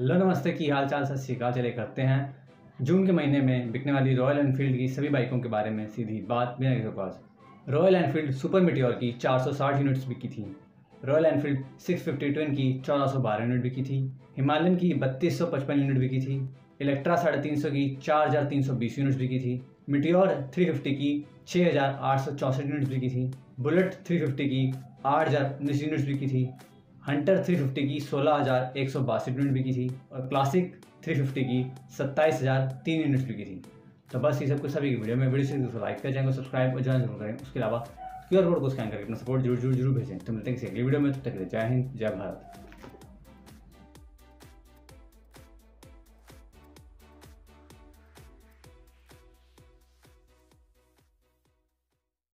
Hello नमस्ते, की हाल चाल सत श्रीकाल चले करते हैं। जून के महीने में बिकने वाली रॉयल एनफील्ड की सभी बाइकों के बारे में सीधी बात बिना किसी पास रॉयल एनफील्ड सुपर मिटियोर की 460 यूनिट्स बिकी थी। रॉयल एनफील्ड 650 ट्विन की 1412 यूनिट बिकी थी। हिमालयन की 3255 यूनिट बिकी थी। इलेक्ट्रा साढ़े तीन की 4320 यूनिट्स बिकी थी। मिटियोर 350 की 6864 यूनिट्स बिकी थी। बुलेट 350 की आठ हज़ार उन्नीस यूनिट्स बिकी थी। हंटर 350 की सोलह हज़ार एक सौ बासठ यूनिट बिकी थी और क्लासिक 350 की सत्ताईस हज़ार तीन यूनिट बिकी थी। तो बस ये सब कुछ सभी वीडियो में। वीडियो से लाइक कर जाएँगे सब्सक्राइब और ज्वाइन ज़रूर करें। उसके अलावा क्यू आर कोड को स्कैन करके अपना सपोर्ट ज़रूर ज़रूर ज़रूर भेजें। तो मिलते हैं किसी अगली वीडियो में। तब तक जय हिंद, जय भारत।